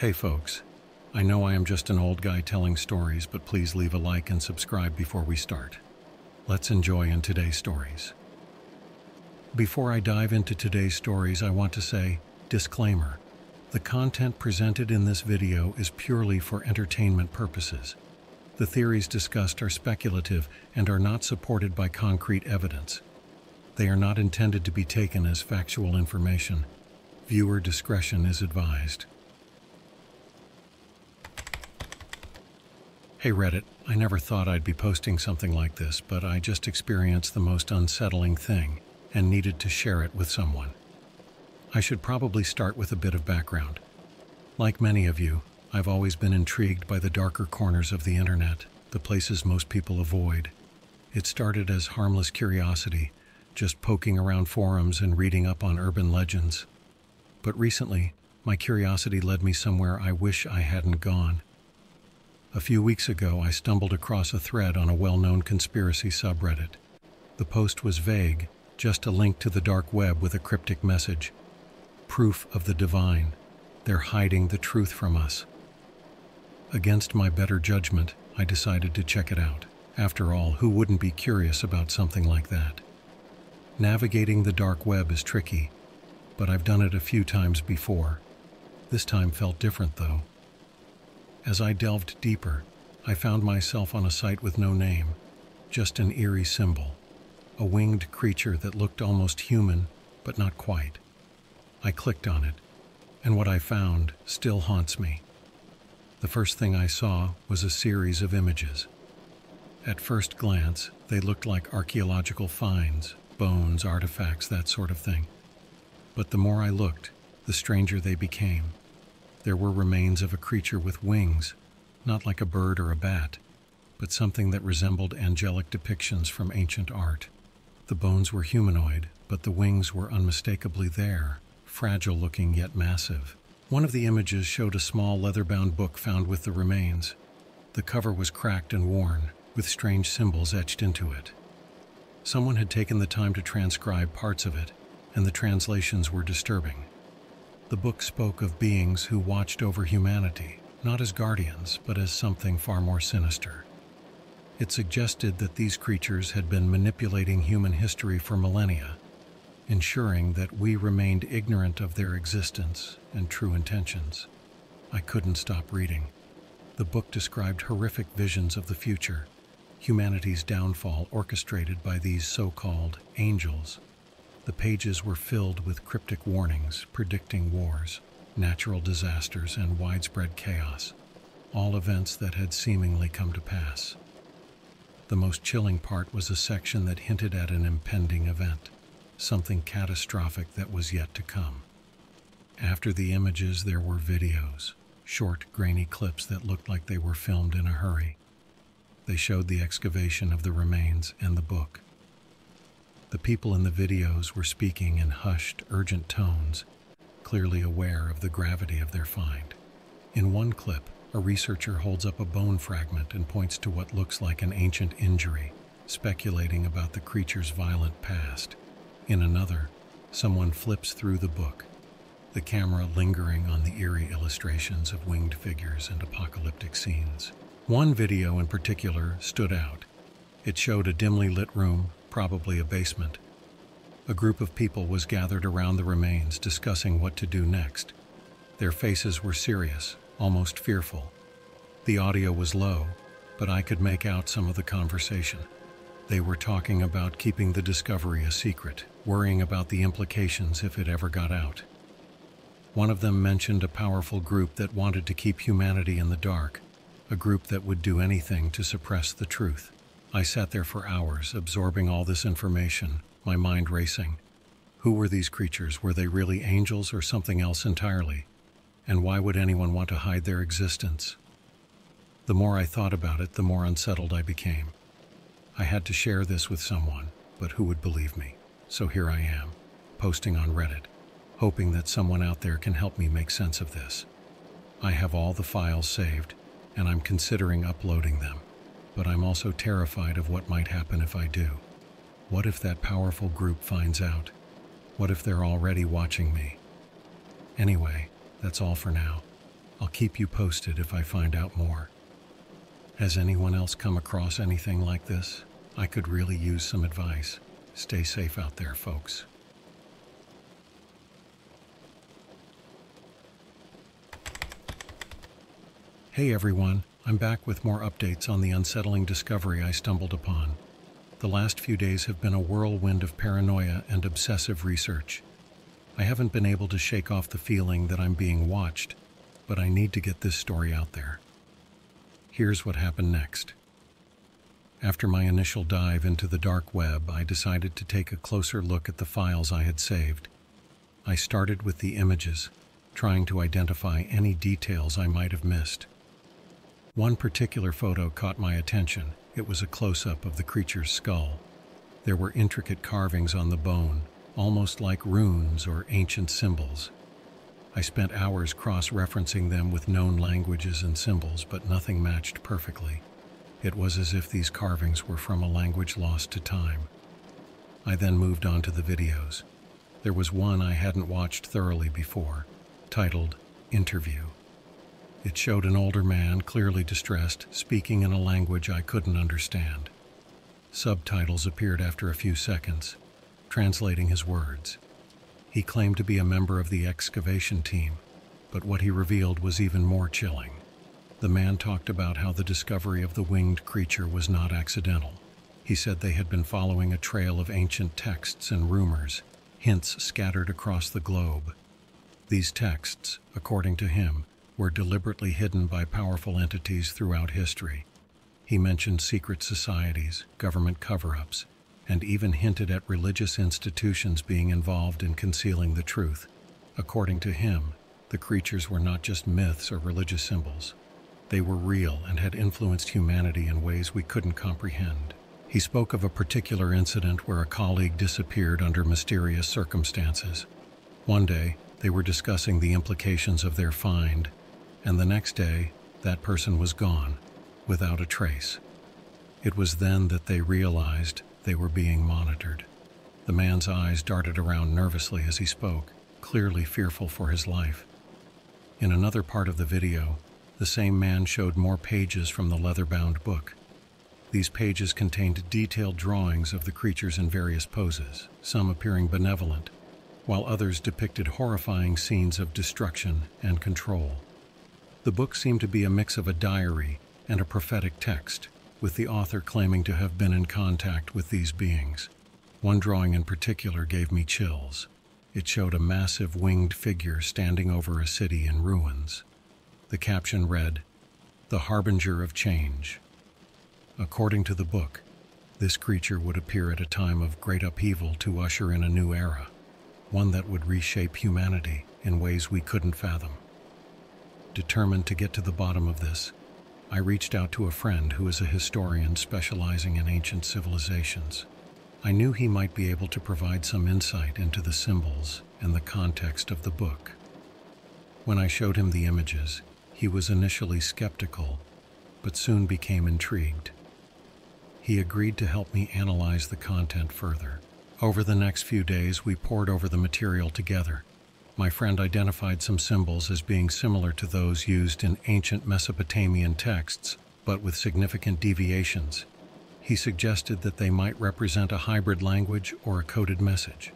Hey folks, I know I am just an old guy telling stories, but please leave a like and subscribe before we start. Let's enjoy in today's stories. Before I dive into today's stories, I want to say disclaimer. The content presented in this video is purely for entertainment purposes. The theories discussed are speculative and are not supported by concrete evidence. They are not intended to be taken as factual information. Viewer discretion is advised. Hey Reddit, I never thought I'd be posting something like this, but I just experienced the most unsettling thing and needed to share it with someone. I should probably start with a bit of background. Like many of you, I've always been intrigued by the darker corners of the internet, the places most people avoid. It started as harmless curiosity, just poking around forums and reading up on urban legends. But recently, my curiosity led me somewhere I wish I hadn't gone. A few weeks ago, I stumbled across a thread on a well known conspiracy subreddit. The post was vague, just a link to the dark web with a cryptic message Proof of the divine. They're hiding the truth from us. Against my better judgment, I decided to check it out. After all, who wouldn't be curious about something like that? Navigating the dark web is tricky, but I've done it a few times before. This time felt different, though. As I delved deeper, I found myself on a site with no name, just an eerie symbol, a winged creature that looked almost human, but not quite. I clicked on it, and what I found still haunts me. The first thing I saw was a series of images. At first glance, they looked like archaeological finds, bones, artifacts, that sort of thing. But the more I looked, the stranger they became. There were remains of a creature with wings, not like a bird or a bat, but something that resembled angelic depictions from ancient art. The bones were humanoid, but the wings were unmistakably there, fragile looking yet massive. One of the images showed a small leather bound book found with the remains. The cover was cracked and worn, with strange symbols etched into it. Someone had taken the time to transcribe parts of it, and the translations were disturbing. The book spoke of beings who watched over humanity, not as guardians, but as something far more sinister. It suggested that these creatures had been manipulating human history for millennia, ensuring that we remained ignorant of their existence and true intentions. I couldn't stop reading. The book described horrific visions of the future, humanity's downfall orchestrated by these so called angels the pages were filled with cryptic warnings predicting wars, natural disasters, and widespread chaos, all events that had seemingly come to pass. The most chilling part was a section that hinted at an impending event, something catastrophic that was yet to come. After the images, there were videos, short, grainy clips that looked like they were filmed in a hurry. They showed the excavation of the remains and the book the people in the videos were speaking in hushed, urgent tones, clearly aware of the gravity of their find. In one clip, a researcher holds up a bone fragment and points to what looks like an ancient injury, speculating about the creature's violent past. In another, someone flips through the book, the camera lingering on the eerie illustrations of winged figures and apocalyptic scenes. One video in particular stood out. It showed a dimly lit room probably a basement. A group of people was gathered around the remains discussing what to do next. Their faces were serious, almost fearful. The audio was low, but I could make out some of the conversation. They were talking about keeping the discovery a secret, worrying about the implications if it ever got out. One of them mentioned a powerful group that wanted to keep humanity in the dark, a group that would do anything to suppress the truth. I sat there for hours, absorbing all this information, my mind racing. Who were these creatures? Were they really angels or something else entirely? And why would anyone want to hide their existence? The more I thought about it, the more unsettled I became. I had to share this with someone, but who would believe me? So here I am, posting on Reddit, hoping that someone out there can help me make sense of this. I have all the files saved, and I'm considering uploading them but I'm also terrified of what might happen if I do. What if that powerful group finds out? What if they're already watching me? Anyway, that's all for now. I'll keep you posted if I find out more. Has anyone else come across anything like this? I could really use some advice. Stay safe out there, folks. Hey everyone, I'm back with more updates on the unsettling discovery I stumbled upon. The last few days have been a whirlwind of paranoia and obsessive research. I haven't been able to shake off the feeling that I'm being watched, but I need to get this story out there. Here's what happened next. After my initial dive into the dark web, I decided to take a closer look at the files I had saved. I started with the images, trying to identify any details I might have missed. One particular photo caught my attention. It was a close up of the creature's skull. There were intricate carvings on the bone, almost like runes or ancient symbols. I spent hours cross referencing them with known languages and symbols, but nothing matched perfectly. It was as if these carvings were from a language lost to time. I then moved on to the videos. There was one I hadn't watched thoroughly before, titled Interview. It showed an older man, clearly distressed, speaking in a language I couldn't understand. Subtitles appeared after a few seconds, translating his words. He claimed to be a member of the excavation team, but what he revealed was even more chilling. The man talked about how the discovery of the winged creature was not accidental. He said they had been following a trail of ancient texts and rumors, hints scattered across the globe. These texts, according to him, were deliberately hidden by powerful entities throughout history. He mentioned secret societies, government cover ups, and even hinted at religious institutions being involved in concealing the truth. According to him, the creatures were not just myths or religious symbols. They were real and had influenced humanity in ways we couldn't comprehend. He spoke of a particular incident where a colleague disappeared under mysterious circumstances. One day, they were discussing the implications of their find and the next day that person was gone, without a trace. It was then that they realized they were being monitored. The man's eyes darted around nervously as he spoke, clearly fearful for his life. In another part of the video, the same man showed more pages from the leather-bound book. These pages contained detailed drawings of the creatures in various poses, some appearing benevolent, while others depicted horrifying scenes of destruction and control. The book seemed to be a mix of a diary and a prophetic text, with the author claiming to have been in contact with these beings. One drawing in particular gave me chills. It showed a massive winged figure standing over a city in ruins. The caption read, The Harbinger of Change. According to the book, this creature would appear at a time of great upheaval to usher in a new era, one that would reshape humanity in ways we couldn't fathom. Determined to get to the bottom of this, I reached out to a friend who is a historian specializing in ancient civilizations. I knew he might be able to provide some insight into the symbols and the context of the book. When I showed him the images, he was initially skeptical, but soon became intrigued. He agreed to help me analyze the content further. Over the next few days, we pored over the material together, my friend identified some symbols as being similar to those used in ancient Mesopotamian texts, but with significant deviations. He suggested that they might represent a hybrid language or a coded message.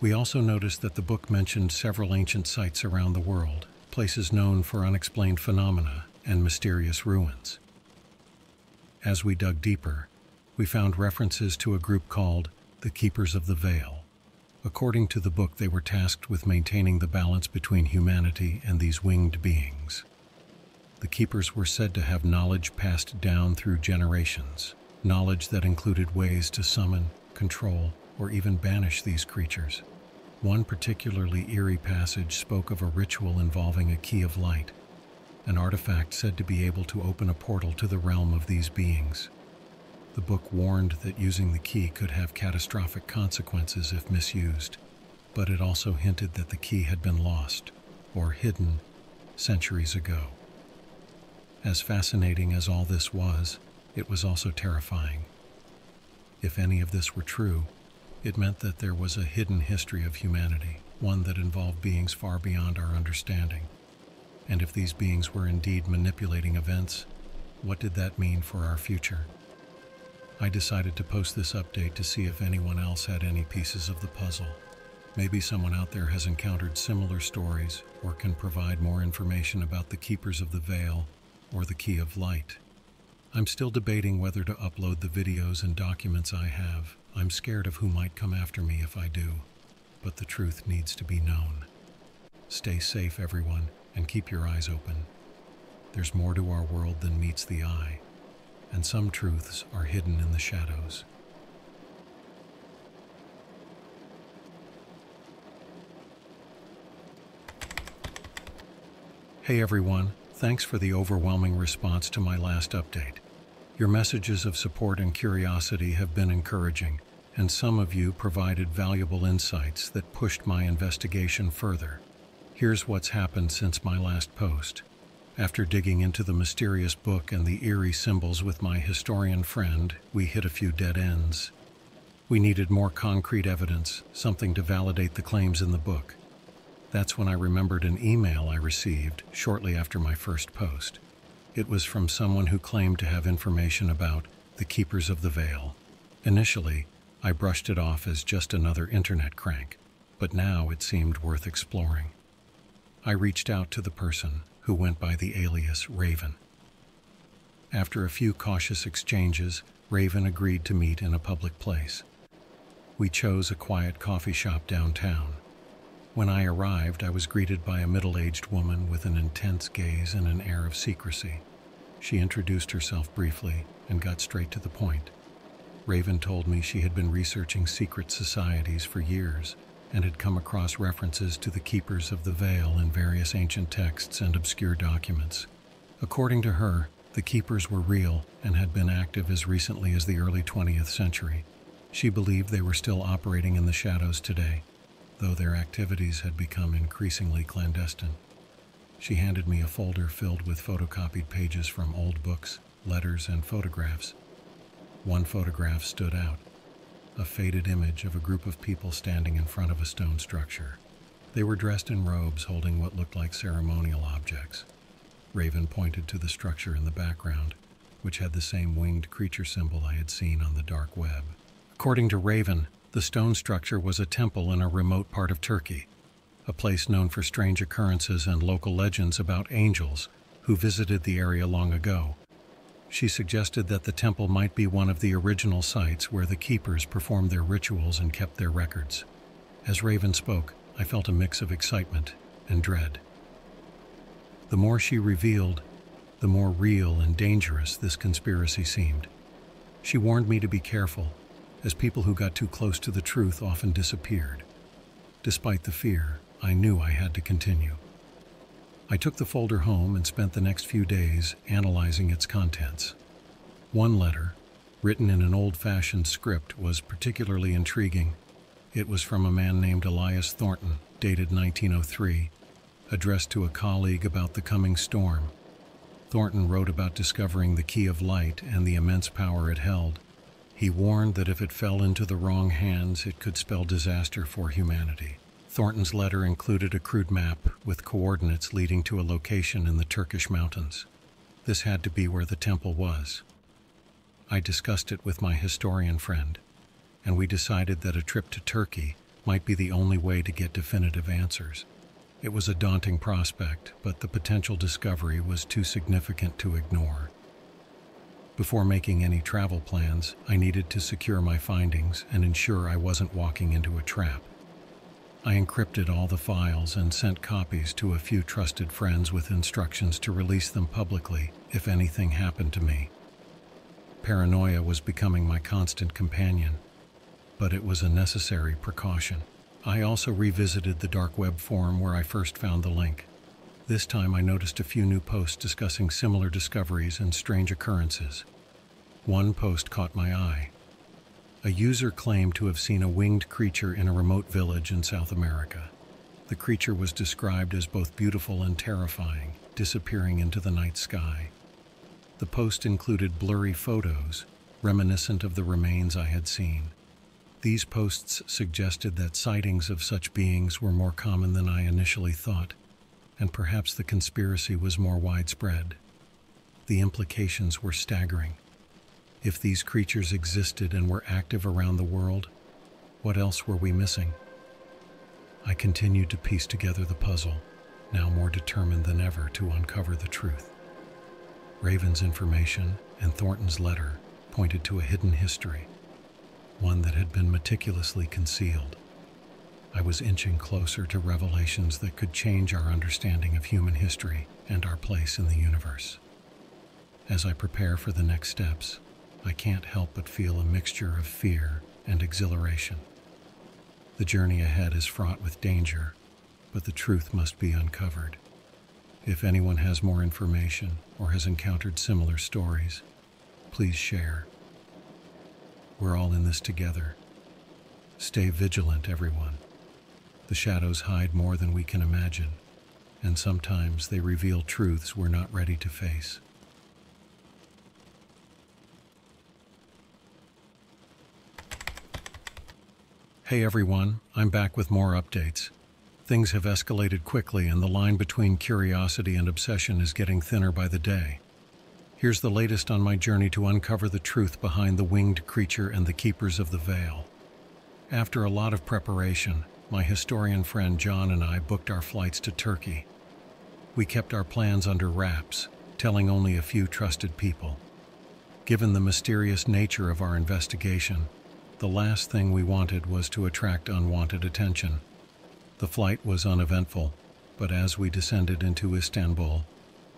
We also noticed that the book mentioned several ancient sites around the world, places known for unexplained phenomena and mysterious ruins. As we dug deeper, we found references to a group called the Keepers of the Veil. According to the book, they were tasked with maintaining the balance between humanity and these winged beings. The keepers were said to have knowledge passed down through generations, knowledge that included ways to summon, control, or even banish these creatures. One particularly eerie passage spoke of a ritual involving a key of light, an artifact said to be able to open a portal to the realm of these beings. The book warned that using the key could have catastrophic consequences if misused, but it also hinted that the key had been lost or hidden centuries ago. As fascinating as all this was, it was also terrifying. If any of this were true, it meant that there was a hidden history of humanity, one that involved beings far beyond our understanding. And if these beings were indeed manipulating events, what did that mean for our future? I decided to post this update to see if anyone else had any pieces of the puzzle. Maybe someone out there has encountered similar stories or can provide more information about the Keepers of the Veil or the Key of Light. I'm still debating whether to upload the videos and documents I have. I'm scared of who might come after me if I do, but the truth needs to be known. Stay safe, everyone, and keep your eyes open. There's more to our world than meets the eye, and some truths are hidden in the shadows. Hey everyone, thanks for the overwhelming response to my last update. Your messages of support and curiosity have been encouraging, and some of you provided valuable insights that pushed my investigation further. Here's what's happened since my last post. After digging into the mysterious book and the eerie symbols with my historian friend, we hit a few dead ends. We needed more concrete evidence, something to validate the claims in the book. That's when I remembered an email I received shortly after my first post. It was from someone who claimed to have information about the Keepers of the Veil. Initially, I brushed it off as just another internet crank, but now it seemed worth exploring. I reached out to the person who went by the alias Raven. After a few cautious exchanges, Raven agreed to meet in a public place. We chose a quiet coffee shop downtown. When I arrived, I was greeted by a middle aged woman with an intense gaze and an air of secrecy. She introduced herself briefly and got straight to the point. Raven told me she had been researching secret societies for years and had come across references to the keepers of the veil in various ancient texts and obscure documents. According to her, the keepers were real and had been active as recently as the early 20th century. She believed they were still operating in the shadows today, though their activities had become increasingly clandestine. She handed me a folder filled with photocopied pages from old books, letters, and photographs. One photograph stood out a faded image of a group of people standing in front of a stone structure. They were dressed in robes holding what looked like ceremonial objects. Raven pointed to the structure in the background, which had the same winged creature symbol I had seen on the dark web. According to Raven, the stone structure was a temple in a remote part of Turkey, a place known for strange occurrences and local legends about angels who visited the area long ago. She suggested that the temple might be one of the original sites where the keepers performed their rituals and kept their records. As Raven spoke, I felt a mix of excitement and dread. The more she revealed, the more real and dangerous this conspiracy seemed. She warned me to be careful, as people who got too close to the truth often disappeared. Despite the fear, I knew I had to continue. I took the folder home and spent the next few days analyzing its contents. One letter, written in an old fashioned script, was particularly intriguing. It was from a man named Elias Thornton, dated 1903, addressed to a colleague about the coming storm. Thornton wrote about discovering the key of light and the immense power it held. He warned that if it fell into the wrong hands, it could spell disaster for humanity. Thornton's letter included a crude map with coordinates leading to a location in the Turkish mountains. This had to be where the temple was. I discussed it with my historian friend, and we decided that a trip to Turkey might be the only way to get definitive answers. It was a daunting prospect, but the potential discovery was too significant to ignore. Before making any travel plans, I needed to secure my findings and ensure I wasn't walking into a trap. I encrypted all the files and sent copies to a few trusted friends with instructions to release them publicly if anything happened to me. Paranoia was becoming my constant companion, but it was a necessary precaution. I also revisited the dark web forum where I first found the link. This time I noticed a few new posts discussing similar discoveries and strange occurrences. One post caught my eye a user claimed to have seen a winged creature in a remote village in South America. The creature was described as both beautiful and terrifying, disappearing into the night sky. The post included blurry photos, reminiscent of the remains I had seen. These posts suggested that sightings of such beings were more common than I initially thought. and perhaps the conspiracy was more widespread. The implications were staggering. If these creatures existed and were active around the world, what else were we missing? I continued to piece together the puzzle, now more determined than ever to uncover the truth. Raven's information and Thornton's letter pointed to a hidden history, one that had been meticulously concealed. I was inching closer to revelations that could change our understanding of human history and our place in the universe. As I prepare for the next steps, I can't help but feel a mixture of fear and exhilaration. The journey ahead is fraught with danger, but the truth must be uncovered. If anyone has more information or has encountered similar stories, please share. We're all in this together. Stay vigilant, everyone. The shadows hide more than we can imagine, and sometimes they reveal truths we're not ready to face. Hey everyone, I'm back with more updates. Things have escalated quickly, and the line between curiosity and obsession is getting thinner by the day. Here's the latest on my journey to uncover the truth behind the winged creature and the keepers of the veil. After a lot of preparation, my historian friend John and I booked our flights to Turkey. We kept our plans under wraps, telling only a few trusted people. Given the mysterious nature of our investigation, the last thing we wanted was to attract unwanted attention. The flight was uneventful, but as we descended into Istanbul,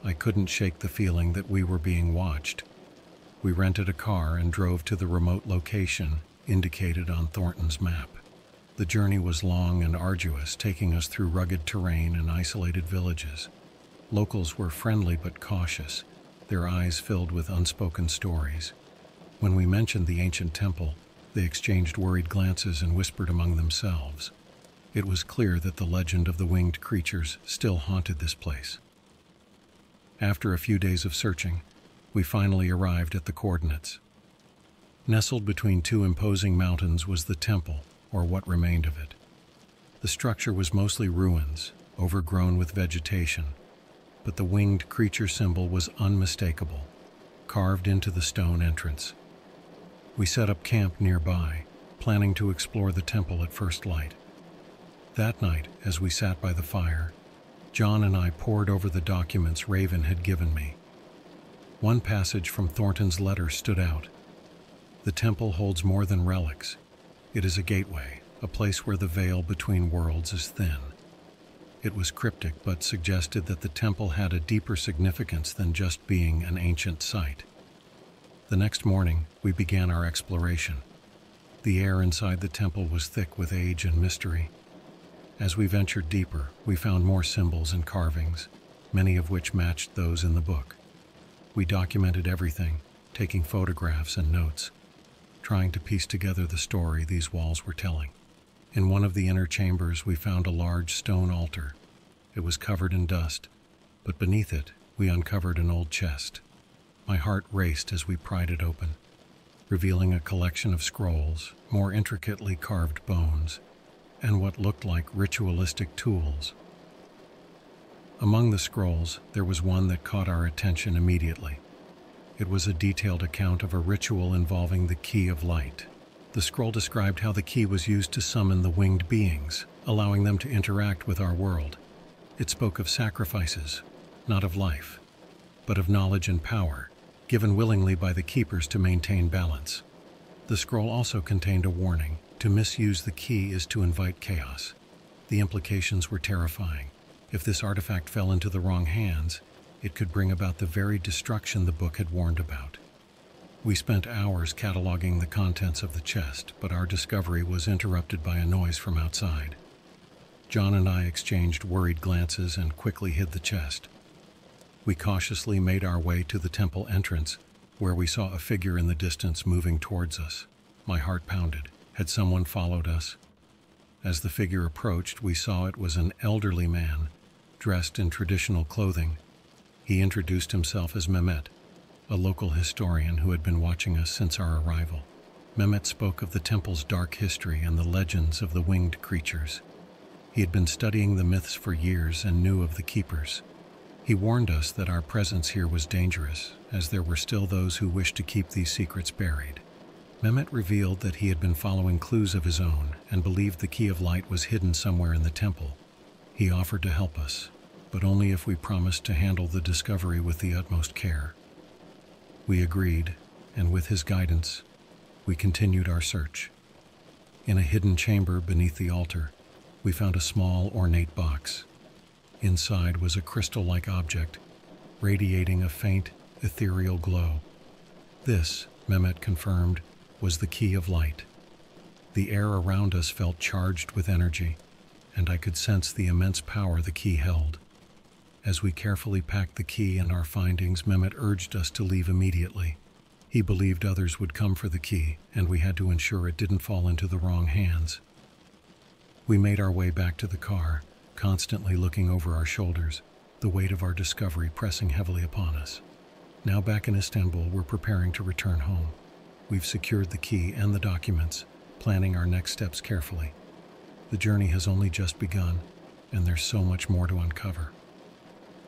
I couldn't shake the feeling that we were being watched. We rented a car and drove to the remote location indicated on Thornton's map. The journey was long and arduous, taking us through rugged terrain and isolated villages. Locals were friendly but cautious, their eyes filled with unspoken stories. When we mentioned the ancient temple, they exchanged worried glances and whispered among themselves. It was clear that the legend of the winged creatures still haunted this place. After a few days of searching, we finally arrived at the coordinates. Nestled between two imposing mountains was the temple, or what remained of it. The structure was mostly ruins, overgrown with vegetation, but the winged creature symbol was unmistakable, carved into the stone entrance. We set up camp nearby, planning to explore the temple at first light. That night, as we sat by the fire, John and I pored over the documents Raven had given me. One passage from Thornton's letter stood out. The temple holds more than relics. It is a gateway, a place where the veil between worlds is thin. It was cryptic but suggested that the temple had a deeper significance than just being an ancient site. The next morning, we began our exploration. The air inside the temple was thick with age and mystery. As we ventured deeper, we found more symbols and carvings, many of which matched those in the book. We documented everything, taking photographs and notes, trying to piece together the story these walls were telling. In one of the inner chambers, we found a large stone altar. It was covered in dust, but beneath it, we uncovered an old chest. My heart raced as we pried it open, revealing a collection of scrolls, more intricately carved bones, and what looked like ritualistic tools. Among the scrolls, there was one that caught our attention immediately. It was a detailed account of a ritual involving the Key of Light. The scroll described how the key was used to summon the winged beings, allowing them to interact with our world. It spoke of sacrifices, not of life, but of knowledge and power, given willingly by the keepers to maintain balance. The scroll also contained a warning to misuse the key is to invite chaos. The implications were terrifying. If this artifact fell into the wrong hands, it could bring about the very destruction the book had warned about. We spent hours cataloging the contents of the chest, but our discovery was interrupted by a noise from outside. John and I exchanged worried glances and quickly hid the chest. We cautiously made our way to the temple entrance, where we saw a figure in the distance moving towards us. My heart pounded. Had someone followed us? As the figure approached, we saw it was an elderly man, dressed in traditional clothing. He introduced himself as Mehmet, a local historian who had been watching us since our arrival. Mehmet spoke of the temple's dark history and the legends of the winged creatures. He had been studying the myths for years and knew of the keepers. He warned us that our presence here was dangerous, as there were still those who wished to keep these secrets buried. Mehmet revealed that he had been following clues of his own and believed the key of light was hidden somewhere in the temple. He offered to help us, but only if we promised to handle the discovery with the utmost care. We agreed, and with his guidance, we continued our search. In a hidden chamber beneath the altar, we found a small, ornate box. Inside was a crystal like object, radiating a faint, ethereal glow. This, Mehmet confirmed, was the key of light. The air around us felt charged with energy, and I could sense the immense power the key held. As we carefully packed the key and our findings, Mehmet urged us to leave immediately. He believed others would come for the key, and we had to ensure it didn't fall into the wrong hands. We made our way back to the car, constantly looking over our shoulders, the weight of our discovery pressing heavily upon us. Now back in Istanbul, we're preparing to return home. We've secured the key and the documents, planning our next steps carefully. The journey has only just begun, and there's so much more to uncover.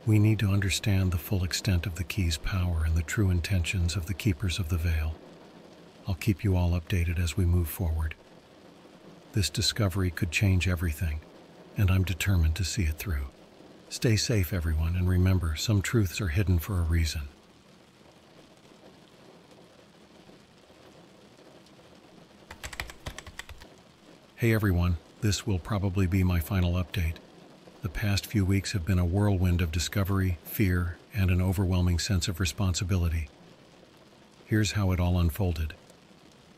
We need to understand the full extent of the key's power and the true intentions of the keepers of the veil. I'll keep you all updated as we move forward. This discovery could change everything, and I'm determined to see it through. Stay safe, everyone, and remember some truths are hidden for a reason. Hey everyone, this will probably be my final update. The past few weeks have been a whirlwind of discovery, fear, and an overwhelming sense of responsibility. Here's how it all unfolded.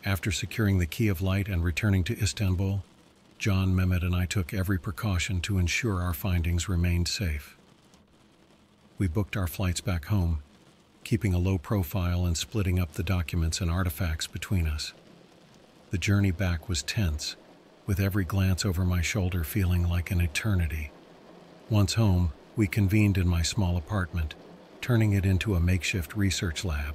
After securing the key of light and returning to Istanbul, John, Mehmet, and I took every precaution to ensure our findings remained safe. We booked our flights back home, keeping a low profile and splitting up the documents and artifacts between us. The journey back was tense, with every glance over my shoulder feeling like an eternity. Once home, we convened in my small apartment, turning it into a makeshift research lab.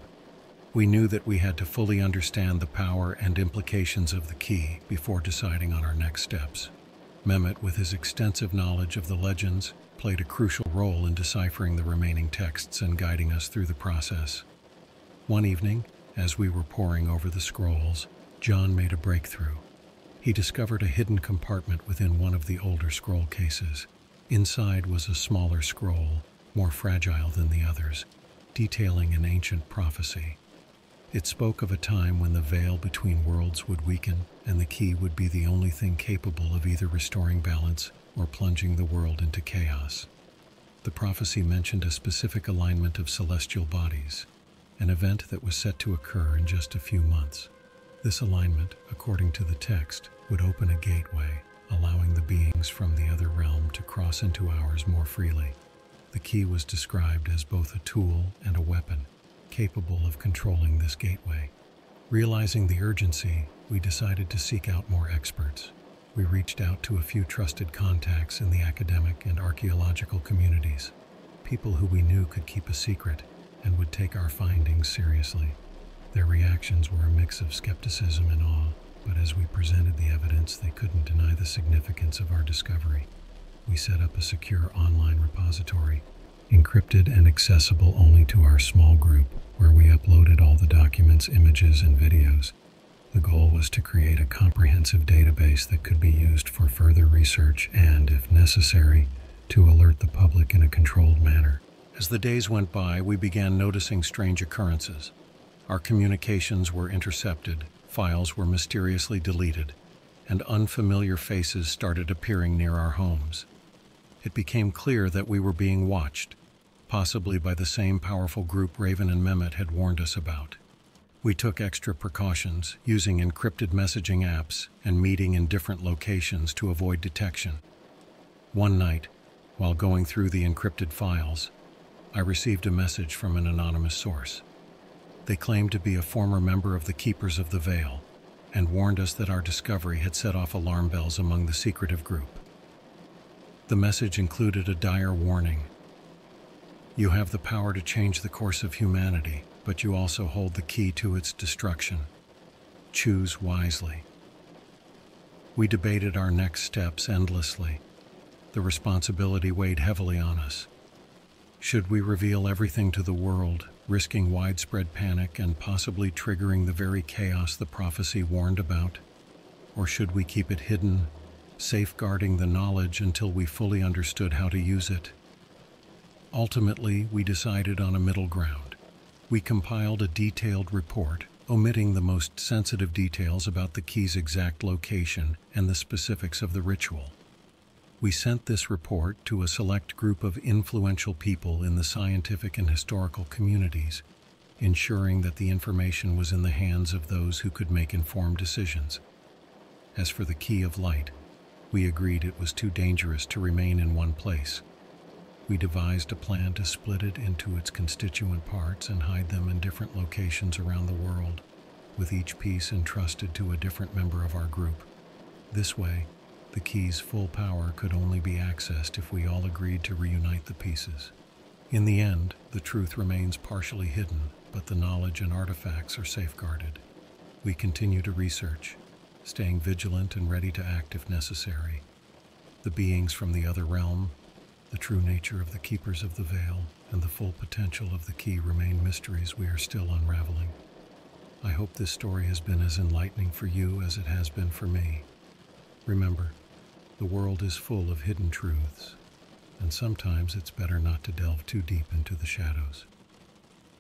We knew that we had to fully understand the power and implications of the key before deciding on our next steps. Mehmet, with his extensive knowledge of the legends, played a crucial role in deciphering the remaining texts and guiding us through the process. One evening, as we were poring over the scrolls, John made a breakthrough. He discovered a hidden compartment within one of the older scroll cases. Inside was a smaller scroll, more fragile than the others, detailing an ancient prophecy. It spoke of a time when the veil between worlds would weaken and the key would be the only thing capable of either restoring balance or plunging the world into chaos. The prophecy mentioned a specific alignment of celestial bodies, an event that was set to occur in just a few months. This alignment, according to the text, would open a gateway allowing the beings from the other realm to cross into ours more freely. The key was described as both a tool and a weapon, capable of controlling this gateway. Realizing the urgency, we decided to seek out more experts. We reached out to a few trusted contacts in the academic and archaeological communities, people who we knew could keep a secret and would take our findings seriously. Their reactions were a mix of skepticism and awe but as we presented the evidence, they couldn't deny the significance of our discovery. We set up a secure online repository, encrypted and accessible only to our small group, where we uploaded all the documents, images, and videos. The goal was to create a comprehensive database that could be used for further research and, if necessary, to alert the public in a controlled manner. As the days went by, we began noticing strange occurrences. Our communications were intercepted, files were mysteriously deleted, and unfamiliar faces started appearing near our homes. It became clear that we were being watched, possibly by the same powerful group Raven and Mehmet had warned us about. We took extra precautions, using encrypted messaging apps and meeting in different locations to avoid detection. One night, while going through the encrypted files, I received a message from an anonymous source. They claimed to be a former member of the Keepers of the Veil and warned us that our discovery had set off alarm bells among the secretive group. The message included a dire warning. You have the power to change the course of humanity, but you also hold the key to its destruction. Choose wisely. We debated our next steps endlessly, the responsibility weighed heavily on us. Should we reveal everything to the world, risking widespread panic and possibly triggering the very chaos the prophecy warned about? Or should we keep it hidden, safeguarding the knowledge until we fully understood how to use it? Ultimately, we decided on a middle ground. We compiled a detailed report, omitting the most sensitive details about the key's exact location and the specifics of the ritual. We sent this report to a select group of influential people in the scientific and historical communities, ensuring that the information was in the hands of those who could make informed decisions. As for the key of light, we agreed it was too dangerous to remain in one place. We devised a plan to split it into its constituent parts and hide them in different locations around the world, with each piece entrusted to a different member of our group. This way, the key's full power could only be accessed if we all agreed to reunite the pieces. In the end, the truth remains partially hidden, but the knowledge and artifacts are safeguarded. We continue to research, staying vigilant and ready to act if necessary. The beings from the other realm, the true nature of the keepers of the veil, and the full potential of the key remain mysteries we are still unraveling. I hope this story has been as enlightening for you as it has been for me. Remember, the world is full of hidden truths, and sometimes it's better not to delve too deep into the shadows.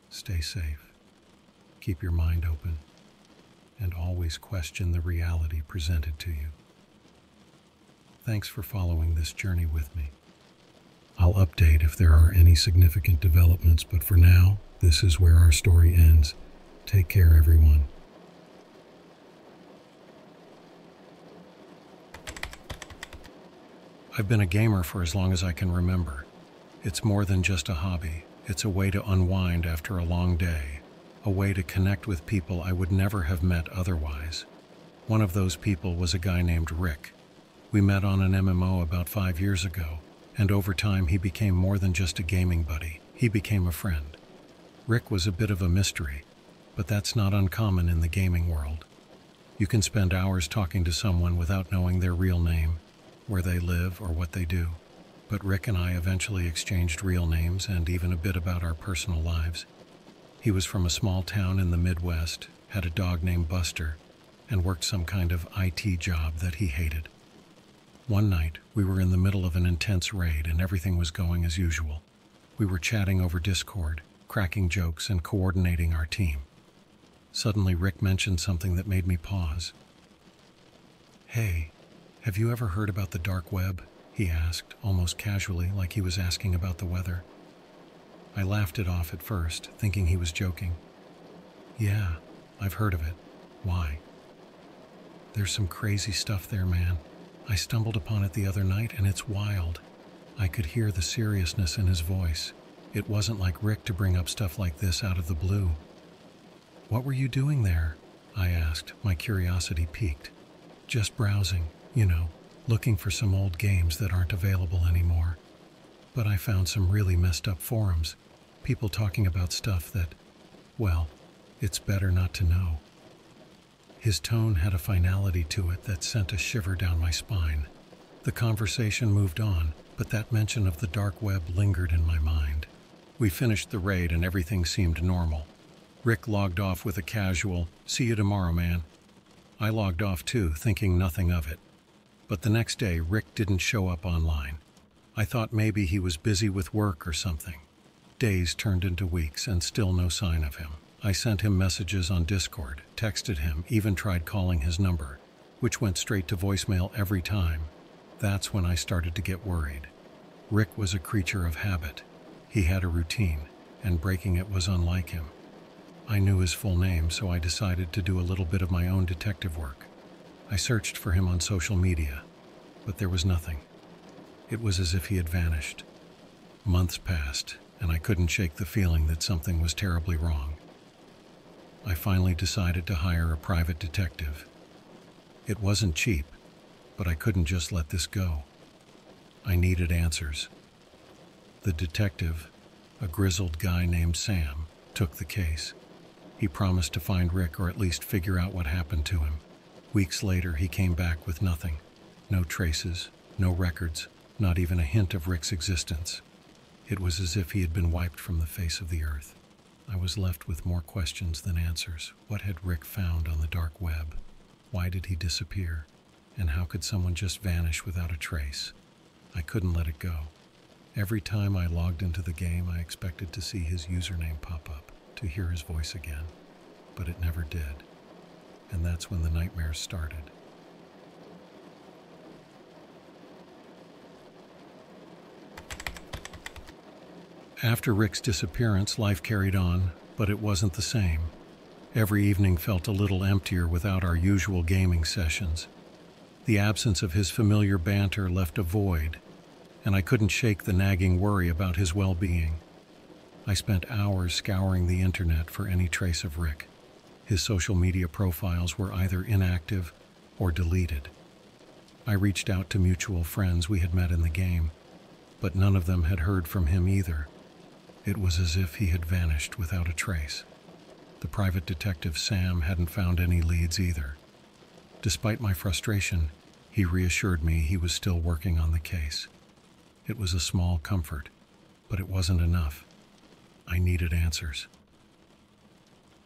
Stay safe, keep your mind open, and always question the reality presented to you. Thanks for following this journey with me. I'll update if there are any significant developments, but for now, this is where our story ends. Take care, everyone. I've been a gamer for as long as I can remember. It's more than just a hobby, it's a way to unwind after a long day, a way to connect with people I would never have met otherwise. One of those people was a guy named Rick. We met on an MMO about five years ago, and over time he became more than just a gaming buddy, he became a friend. Rick was a bit of a mystery, but that's not uncommon in the gaming world. You can spend hours talking to someone without knowing their real name, where they live, or what they do. But Rick and I eventually exchanged real names and even a bit about our personal lives. He was from a small town in the Midwest, had a dog named Buster, and worked some kind of IT job that he hated. One night, we were in the middle of an intense raid and everything was going as usual. We were chatting over Discord, cracking jokes, and coordinating our team. Suddenly, Rick mentioned something that made me pause. Hey, have you ever heard about the dark web? He asked, almost casually, like he was asking about the weather. I laughed it off at first, thinking he was joking. Yeah, I've heard of it. Why? There's some crazy stuff there, man. I stumbled upon it the other night and it's wild. I could hear the seriousness in his voice. It wasn't like Rick to bring up stuff like this out of the blue. What were you doing there? I asked, my curiosity piqued. Just browsing, you know, looking for some old games that aren't available anymore. But I found some really messed up forums, people talking about stuff that, well, it's better not to know. His tone had a finality to it that sent a shiver down my spine. The conversation moved on, but that mention of the dark web lingered in my mind. We finished the raid and everything seemed normal. Rick logged off with a casual, see you tomorrow, man. I logged off too, thinking nothing of it. But the next day, Rick didn't show up online. I thought maybe he was busy with work or something. Days turned into weeks and still no sign of him. I sent him messages on Discord, texted him, even tried calling his number, which went straight to voicemail every time. That's when I started to get worried. Rick was a creature of habit. He had a routine, and breaking it was unlike him. I knew his full name, so I decided to do a little bit of my own detective work. I searched for him on social media, but there was nothing. It was as if he had vanished. Months passed, and I couldn't shake the feeling that something was terribly wrong. I finally decided to hire a private detective. It wasn't cheap, but I couldn't just let this go. I needed answers. The detective, a grizzled guy named Sam, took the case. He promised to find Rick or at least figure out what happened to him. Weeks later, he came back with nothing no traces, no records, not even a hint of Rick's existence. It was as if he had been wiped from the face of the earth. I was left with more questions than answers. What had Rick found on the dark web? Why did he disappear? And how could someone just vanish without a trace? I couldn't let it go. Every time I logged into the game, I expected to see his username pop up, to hear his voice again. But it never did. And that's when the nightmares started. After Rick's disappearance, life carried on, but it wasn't the same. Every evening felt a little emptier without our usual gaming sessions. The absence of his familiar banter left a void, and I couldn't shake the nagging worry about his well being. I spent hours scouring the internet for any trace of Rick. His social media profiles were either inactive or deleted. I reached out to mutual friends we had met in the game, but none of them had heard from him either. It was as if he had vanished without a trace. The private detective Sam hadn't found any leads either. Despite my frustration, he reassured me he was still working on the case. It was a small comfort, but it wasn't enough. I needed answers.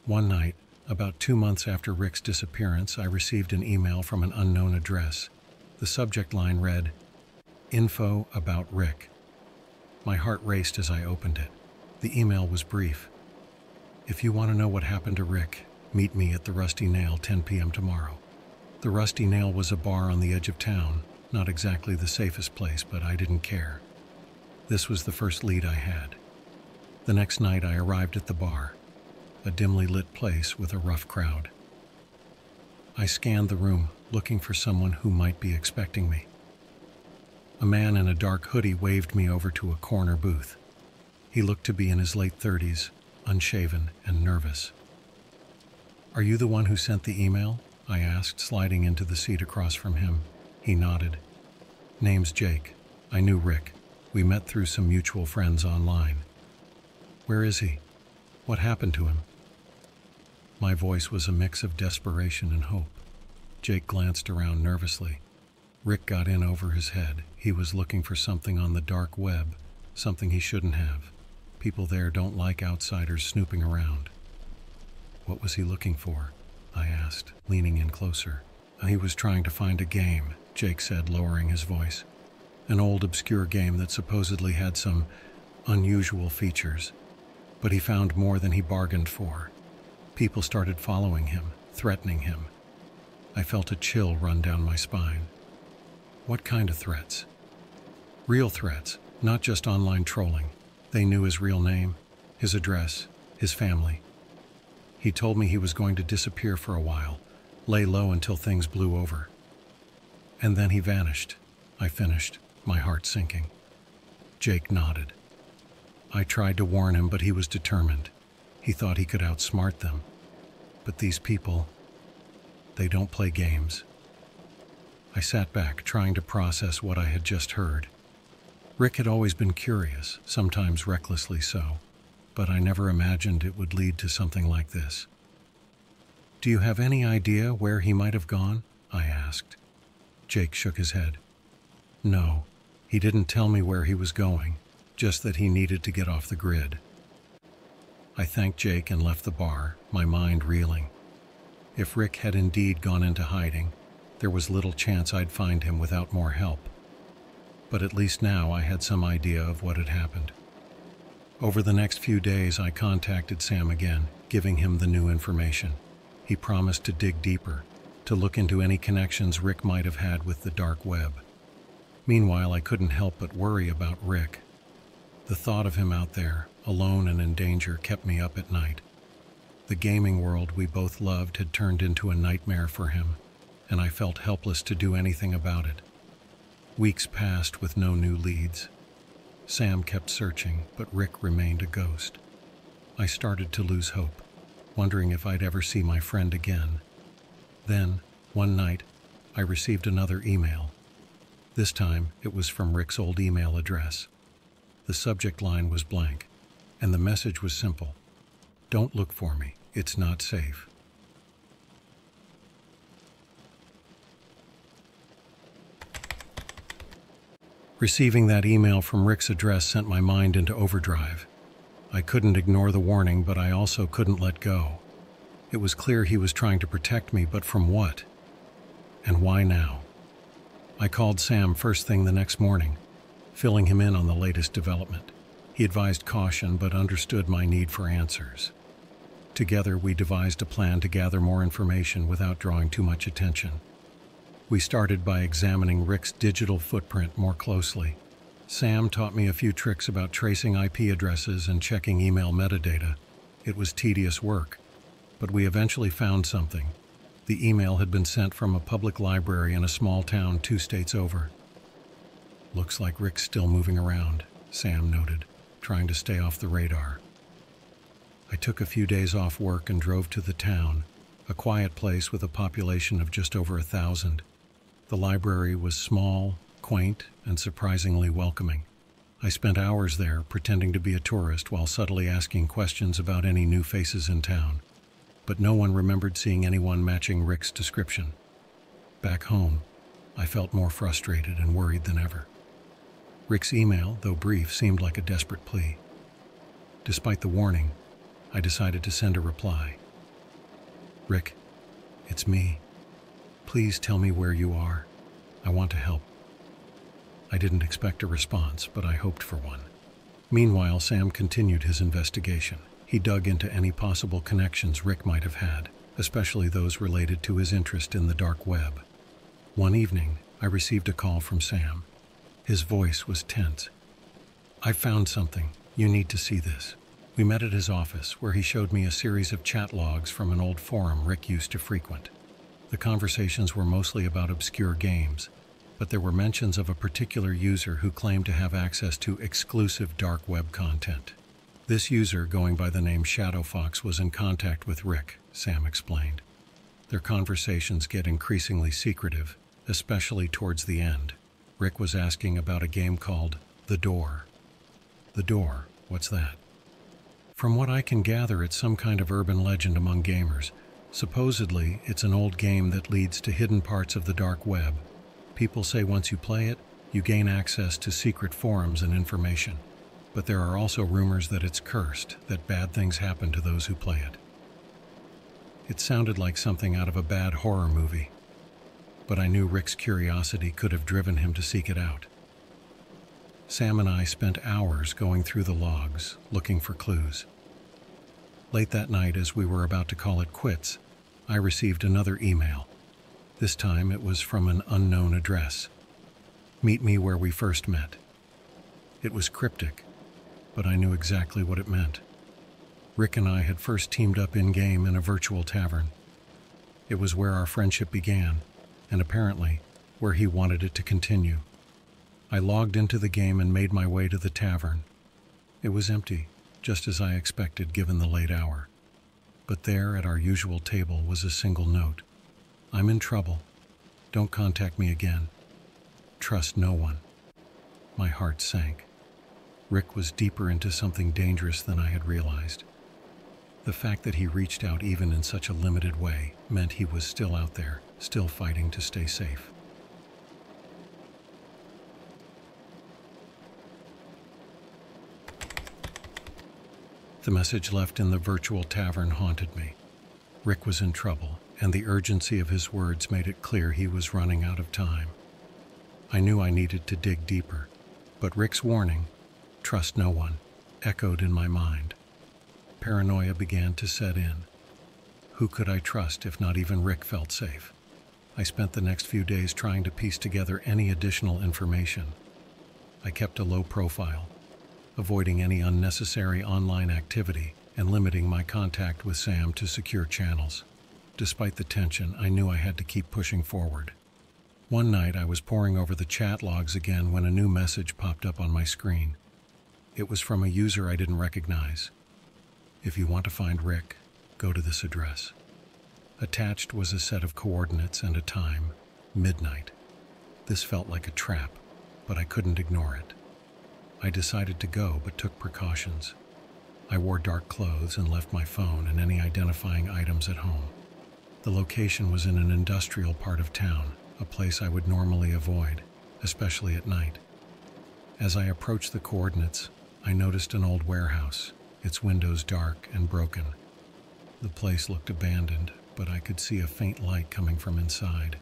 One night, about two months after Rick's disappearance, I received an email from an unknown address. The subject line read, Info about Rick. My heart raced as I opened it. The email was brief. If you want to know what happened to Rick, meet me at the Rusty Nail 10 p.m. tomorrow. The Rusty Nail was a bar on the edge of town, not exactly the safest place, but I didn't care. This was the first lead I had. The next night I arrived at the bar, a dimly lit place with a rough crowd. I scanned the room, looking for someone who might be expecting me. A man in a dark hoodie waved me over to a corner booth. He looked to be in his late 30s, unshaven and nervous. Are you the one who sent the email? I asked, sliding into the seat across from him. He nodded. Name's Jake. I knew Rick. We met through some mutual friends online. Where is he? What happened to him? My voice was a mix of desperation and hope. Jake glanced around nervously. Rick got in over his head. He was looking for something on the dark web, something he shouldn't have. People there don't like outsiders snooping around. What was he looking for? I asked, leaning in closer. He was trying to find a game, Jake said, lowering his voice. An old, obscure game that supposedly had some unusual features. But he found more than he bargained for. People started following him, threatening him. I felt a chill run down my spine. What kind of threats? Real threats, not just online trolling. They knew his real name, his address, his family. He told me he was going to disappear for a while, lay low until things blew over. And then he vanished. I finished, my heart sinking. Jake nodded. I tried to warn him, but he was determined. He thought he could outsmart them. But these people, they don't play games. I sat back, trying to process what I had just heard. Rick had always been curious, sometimes recklessly so, but I never imagined it would lead to something like this. Do you have any idea where he might have gone? I asked. Jake shook his head. No, he didn't tell me where he was going, just that he needed to get off the grid. I thanked Jake and left the bar, my mind reeling. If Rick had indeed gone into hiding, there was little chance I'd find him without more help but at least now I had some idea of what had happened. Over the next few days, I contacted Sam again, giving him the new information. He promised to dig deeper, to look into any connections Rick might have had with the dark web. Meanwhile, I couldn't help but worry about Rick. The thought of him out there, alone and in danger, kept me up at night. The gaming world we both loved had turned into a nightmare for him, and I felt helpless to do anything about it. Weeks passed with no new leads. Sam kept searching, but Rick remained a ghost. I started to lose hope, wondering if I'd ever see my friend again. Then, one night, I received another email. This time, it was from Rick's old email address. The subject line was blank, and the message was simple Don't look for me, it's not safe. Receiving that email from Rick's address sent my mind into overdrive. I couldn't ignore the warning, but I also couldn't let go. It was clear he was trying to protect me, but from what? And why now? I called Sam first thing the next morning, filling him in on the latest development. He advised caution but understood my need for answers. Together, we devised a plan to gather more information without drawing too much attention. We started by examining Rick's digital footprint more closely. Sam taught me a few tricks about tracing IP addresses and checking email metadata. It was tedious work, but we eventually found something. The email had been sent from a public library in a small town two states over. Looks like Rick's still moving around, Sam noted, trying to stay off the radar. I took a few days off work and drove to the town, a quiet place with a population of just over a thousand. The library was small, quaint, and surprisingly welcoming. I spent hours there pretending to be a tourist while subtly asking questions about any new faces in town, but no one remembered seeing anyone matching Rick's description. Back home, I felt more frustrated and worried than ever. Rick's email, though brief, seemed like a desperate plea. Despite the warning, I decided to send a reply. Rick, it's me. Please tell me where you are. I want to help. I didn't expect a response, but I hoped for one. Meanwhile, Sam continued his investigation. He dug into any possible connections Rick might have had, especially those related to his interest in the dark web. One evening, I received a call from Sam. His voice was tense. I found something. You need to see this. We met at his office, where he showed me a series of chat logs from an old forum Rick used to frequent. The conversations were mostly about obscure games, but there were mentions of a particular user who claimed to have access to exclusive dark web content. This user, going by the name Shadowfox, was in contact with Rick, Sam explained. Their conversations get increasingly secretive, especially towards the end. Rick was asking about a game called The Door. The Door, what's that? From what I can gather, it's some kind of urban legend among gamers. Supposedly, it's an old game that leads to hidden parts of the dark web. People say once you play it, you gain access to secret forums and information. But there are also rumors that it's cursed, that bad things happen to those who play it. It sounded like something out of a bad horror movie, but I knew Rick's curiosity could have driven him to seek it out. Sam and I spent hours going through the logs, looking for clues. Late that night, as we were about to call it quits, I received another email. This time it was from an unknown address. Meet me where we first met. It was cryptic, but I knew exactly what it meant. Rick and I had first teamed up in game in a virtual tavern. It was where our friendship began, and apparently, where he wanted it to continue. I logged into the game and made my way to the tavern. It was empty, just as I expected given the late hour. But there, at our usual table, was a single note I'm in trouble. Don't contact me again. Trust no one. My heart sank. Rick was deeper into something dangerous than I had realized. The fact that he reached out even in such a limited way meant he was still out there, still fighting to stay safe. The message left in the virtual tavern haunted me. Rick was in trouble, and the urgency of his words made it clear he was running out of time. I knew I needed to dig deeper, but Rick's warning, trust no one, echoed in my mind. Paranoia began to set in. Who could I trust if not even Rick felt safe? I spent the next few days trying to piece together any additional information. I kept a low profile, avoiding any unnecessary online activity and limiting my contact with Sam to secure channels. Despite the tension, I knew I had to keep pushing forward. One night, I was poring over the chat logs again when a new message popped up on my screen. It was from a user I didn't recognize. If you want to find Rick, go to this address. Attached was a set of coordinates and a time midnight. This felt like a trap, but I couldn't ignore it. I decided to go but took precautions. I wore dark clothes and left my phone and any identifying items at home. The location was in an industrial part of town, a place I would normally avoid, especially at night. As I approached the coordinates, I noticed an old warehouse, its windows dark and broken. The place looked abandoned, but I could see a faint light coming from inside.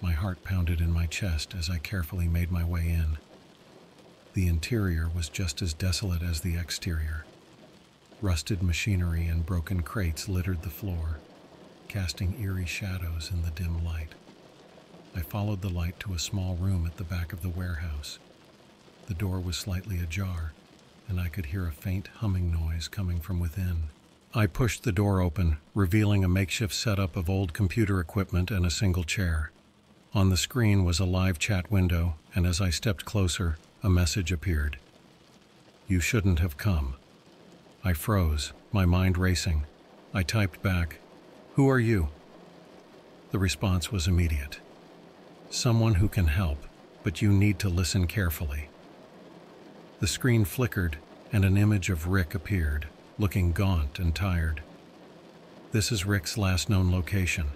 My heart pounded in my chest as I carefully made my way in. The interior was just as desolate as the exterior. Rusted machinery and broken crates littered the floor, casting eerie shadows in the dim light. I followed the light to a small room at the back of the warehouse. The door was slightly ajar, and I could hear a faint humming noise coming from within. I pushed the door open, revealing a makeshift setup of old computer equipment and a single chair. On the screen was a live chat window, and as I stepped closer, a message appeared. You shouldn't have come. I froze, my mind racing. I typed back, Who are you? The response was immediate. Someone who can help, but you need to listen carefully. The screen flickered, and an image of Rick appeared, looking gaunt and tired. This is Rick's last known location.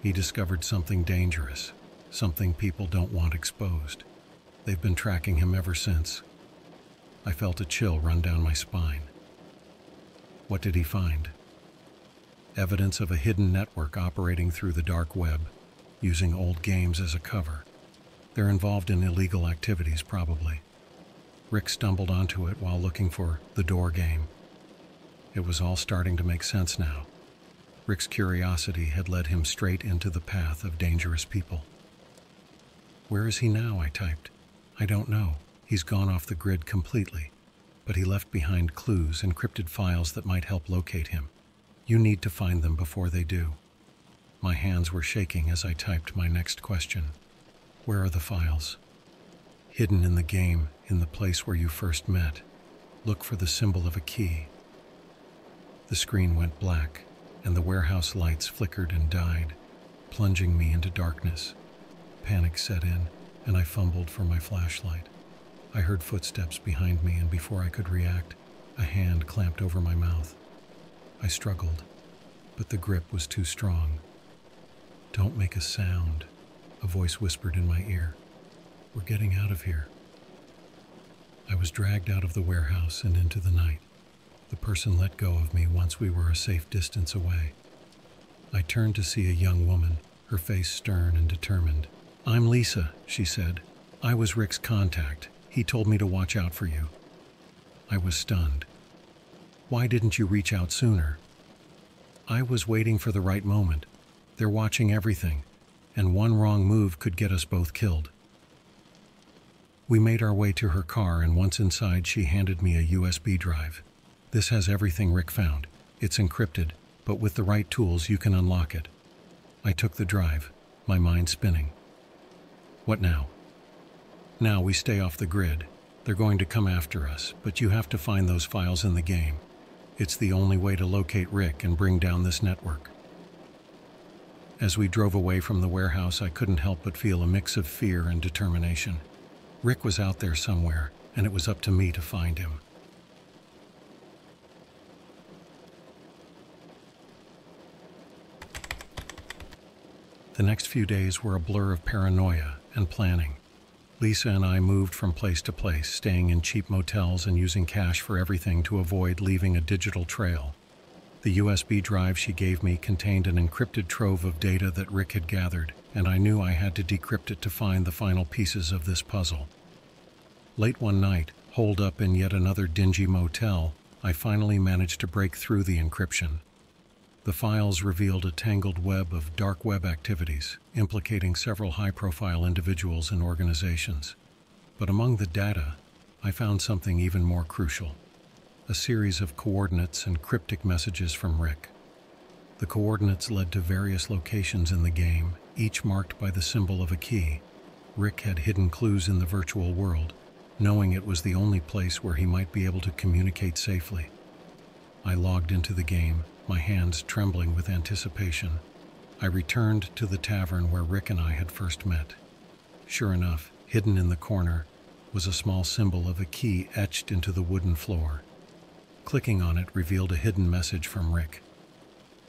He discovered something dangerous, something people don't want exposed. They've been tracking him ever since. I felt a chill run down my spine. What did he find? Evidence of a hidden network operating through the dark web, using old games as a cover. They're involved in illegal activities, probably. Rick stumbled onto it while looking for the door game. It was all starting to make sense now. Rick's curiosity had led him straight into the path of dangerous people. Where is he now? I typed. I don't know. He's gone off the grid completely, but he left behind clues, encrypted files that might help locate him. You need to find them before they do. My hands were shaking as I typed my next question. Where are the files? Hidden in the game, in the place where you first met. Look for the symbol of a key. The screen went black, and the warehouse lights flickered and died, plunging me into darkness. Panic set in, and I fumbled for my flashlight. I heard footsteps behind me, and before I could react, a hand clamped over my mouth. I struggled, but the grip was too strong. Don't make a sound, a voice whispered in my ear. We're getting out of here. I was dragged out of the warehouse and into the night. The person let go of me once we were a safe distance away. I turned to see a young woman, her face stern and determined. I'm Lisa, she said. I was Rick's contact. He told me to watch out for you. I was stunned. Why didn't you reach out sooner? I was waiting for the right moment. They're watching everything, and one wrong move could get us both killed. We made our way to her car, and once inside, she handed me a USB drive. This has everything Rick found. It's encrypted, but with the right tools, you can unlock it. I took the drive, my mind spinning. What now? Now we stay off the grid. They're going to come after us, but you have to find those files in the game. It's the only way to locate Rick and bring down this network. As we drove away from the warehouse, I couldn't help but feel a mix of fear and determination. Rick was out there somewhere, and it was up to me to find him. The next few days were a blur of paranoia and planning. Lisa and I moved from place to place, staying in cheap motels and using cash for everything to avoid leaving a digital trail. The USB drive she gave me contained an encrypted trove of data that Rick had gathered, and I knew I had to decrypt it to find the final pieces of this puzzle. Late one night, holed up in yet another dingy motel, I finally managed to break through the encryption. The files revealed a tangled web of dark web activities implicating several high profile individuals and organizations. But among the data, I found something even more crucial a series of coordinates and cryptic messages from Rick. The coordinates led to various locations in the game, each marked by the symbol of a key. Rick had hidden clues in the virtual world, knowing it was the only place where he might be able to communicate safely. I logged into the game, my hands trembling with anticipation. I returned to the tavern where Rick and I had first met. Sure enough, hidden in the corner was a small symbol of a key etched into the wooden floor. Clicking on it revealed a hidden message from Rick.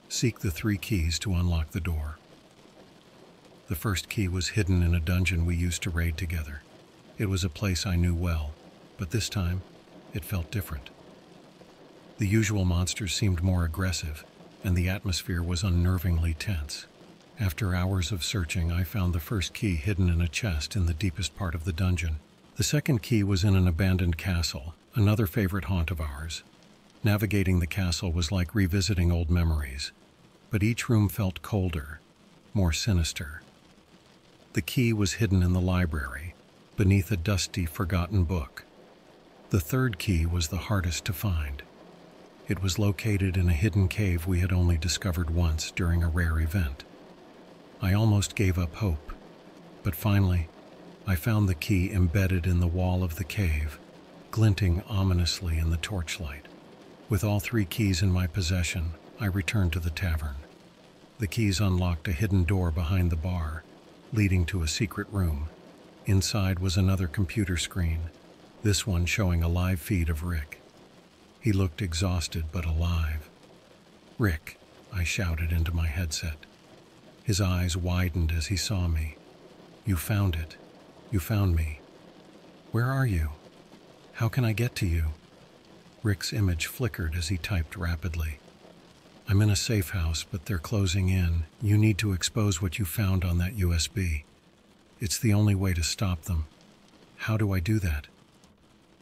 Seek the three keys to unlock the door. The first key was hidden in a dungeon we used to raid together. It was a place I knew well, but this time it felt different. The usual monsters seemed more aggressive, and the atmosphere was unnervingly tense. After hours of searching, I found the first key hidden in a chest in the deepest part of the dungeon. The second key was in an abandoned castle, another favorite haunt of ours. Navigating the castle was like revisiting old memories, but each room felt colder, more sinister. The key was hidden in the library, beneath a dusty, forgotten book. The third key was the hardest to find. It was located in a hidden cave we had only discovered once during a rare event. I almost gave up hope, but finally, I found the key embedded in the wall of the cave, glinting ominously in the torchlight. With all three keys in my possession, I returned to the tavern. The keys unlocked a hidden door behind the bar, leading to a secret room. Inside was another computer screen, this one showing a live feed of Rick. He looked exhausted but alive. Rick, I shouted into my headset. His eyes widened as he saw me. You found it. You found me. Where are you? How can I get to you? Rick's image flickered as he typed rapidly. I'm in a safe house, but they're closing in. You need to expose what you found on that USB. It's the only way to stop them. How do I do that?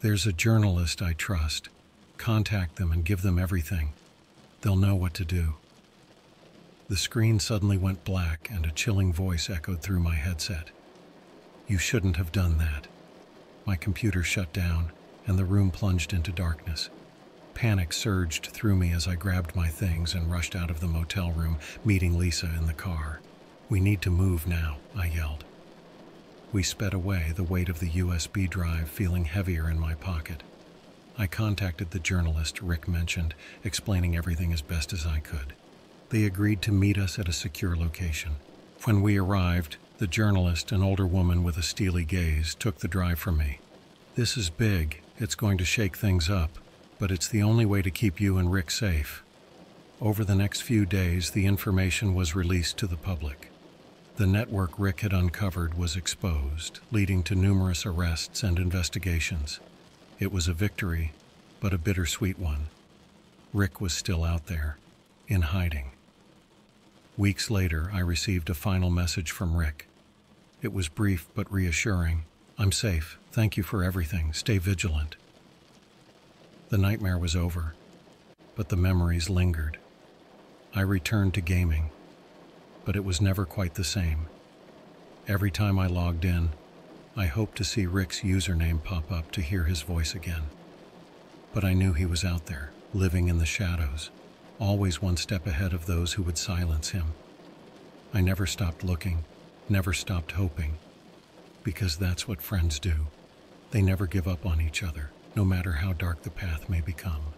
There's a journalist I trust. Contact them and give them everything. They'll know what to do. The screen suddenly went black and a chilling voice echoed through my headset. You shouldn't have done that. My computer shut down and the room plunged into darkness. Panic surged through me as I grabbed my things and rushed out of the motel room, meeting Lisa in the car. We need to move now, I yelled. We sped away, the weight of the USB drive feeling heavier in my pocket. I contacted the journalist Rick mentioned, explaining everything as best as I could. They agreed to meet us at a secure location. When we arrived, the journalist, an older woman with a steely gaze, took the drive from me. This is big. It's going to shake things up, but it's the only way to keep you and Rick safe. Over the next few days, the information was released to the public. The network Rick had uncovered was exposed, leading to numerous arrests and investigations. It was a victory, but a bittersweet one. Rick was still out there, in hiding. Weeks later, I received a final message from Rick. It was brief but reassuring. I'm safe. Thank you for everything. Stay vigilant. The nightmare was over, but the memories lingered. I returned to gaming, but it was never quite the same. Every time I logged in, I hoped to see Rick's username pop up to hear his voice again. But I knew he was out there, living in the shadows, always one step ahead of those who would silence him. I never stopped looking, never stopped hoping, because that's what friends do. They never give up on each other, no matter how dark the path may become.